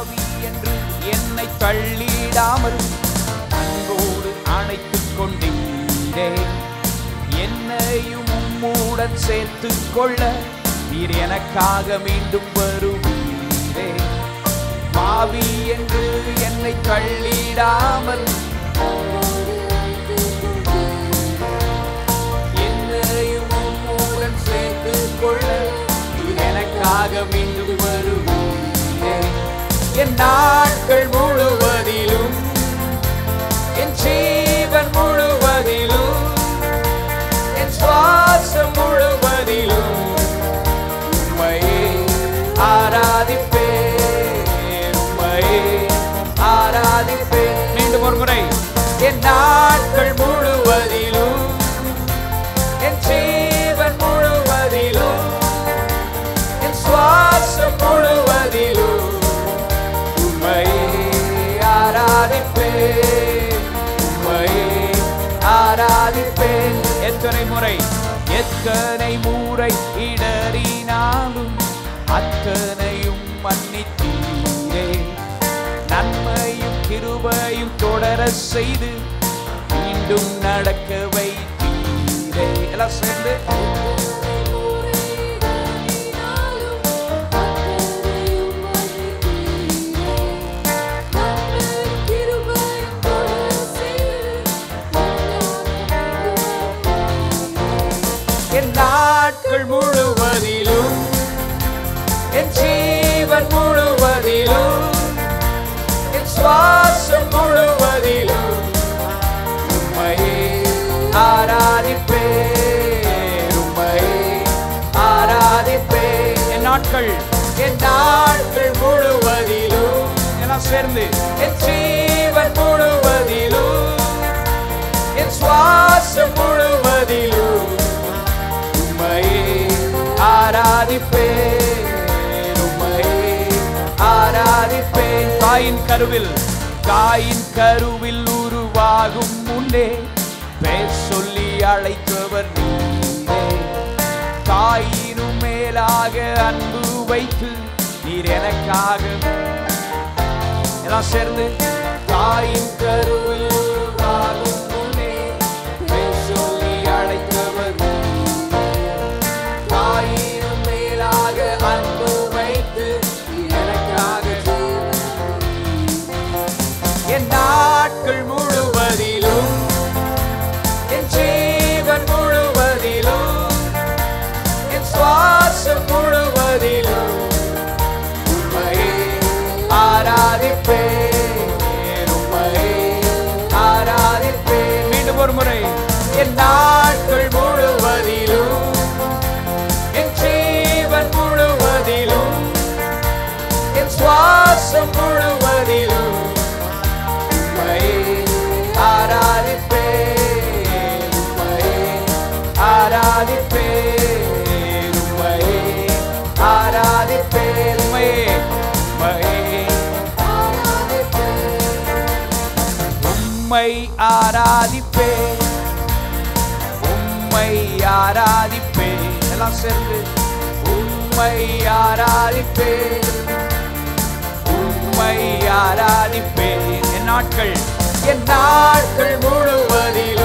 ஆவி என்று என்னை தள்ளிடாமல் அன்போடு அணைத்துக் கொண்டீரே. என்னையும் உம்முடன் சேர்த்துக் கொள்ள நீர் எனக்காக மீண்டும் வருவீரே. பாவி என்று என்னை தள்ளிடாமல் என்னையும் உம்முடன் சேர்த்துக் கொள்ள நீர் எனக்காக நாட்கள் முழுவதிலும் என் ஜீவன் முழுவதிலும் என் சுவாசம் முழுவதிலும் உம்மையே ஆராதிப்பேன் உம்மையே ஆராதிப்பேன். மீண்டும் ஒரு முறை. என் நாட்கள் முழுவதிலும் ஆராதிப்பேன் எத்தனை முறை? எத்தனை முறை இடறினாலும் அத்தனையும் மன்னித்தீரே. நன்மையும் கிருபையும் தொடர செய்து மீண்டும் நடக்க வைத்தீரே. எல்லாம் சேர்ந்து. என் நாட்கள் முழுவதிலும் என் ஜீவன் முழுவதிலும் என் சுவாசம் முழுவதிலும் உம்மையே ஆராதிப்பேன் உம்மையே ஆராதிப்பேன். என் நாட்கள் என் நாட்கள் முழுவதிலும் எல்லாம் சேர்ந்து என் ஜீவன் முழுவதிலும் என் சுவாசம் முழுவதிலும் ஆராதிப்பேன் உம்மையே ஆராதிப்பேன் தாயின் கருவில். தாயின் கருவில் உருவாகும் முன்னே பேர் சொல்லி அழைத்தவர் நீரே. தாயினும் மேலாக அன்பு வைத்து நீர் எனக்காக. எல்லாம் சேர்ந்து தாயின் கருவில் உம்மை ஆராதிப்பேன். உம்மை ஆராதிப்பேன். எல்லாம் சேர்ந்து உம்மை ஆராதிப்பேன். உம்மை ஆராதிப்பேன். என் நாட்கள் என் நாட்கள் முழுவதில்